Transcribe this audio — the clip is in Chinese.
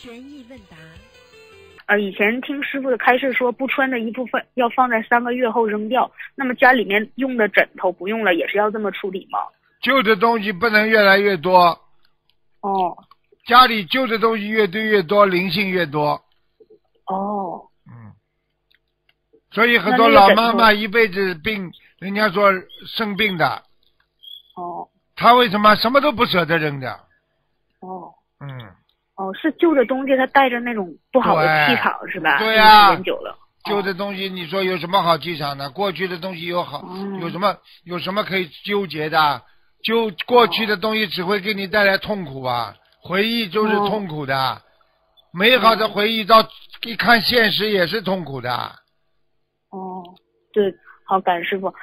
悬疑问答，呃，以前听师傅的开示说，不穿的衣服放要放在三个月后扔掉。那么家里面用的枕头不用了，也是要这么处理吗？旧的东西不能越来越多，哦家里旧的东西越堆越多，灵性越多。哦嗯，所以很多老妈妈一辈子病，人家说生病的，哦她为什么什么都不舍得扔的？哦嗯，哦，是旧的东西，它带着那种不好的气场，是吧？对呀时间久了。旧的东西你说有什么好气场的？过去的东西有好，嗯有什么有什么可以纠结的？就过去的东西只会给你带来痛苦啊，回忆就是哦痛苦的，美好的回忆到一看现实也是痛苦的。哦，对，好，感恩师傅。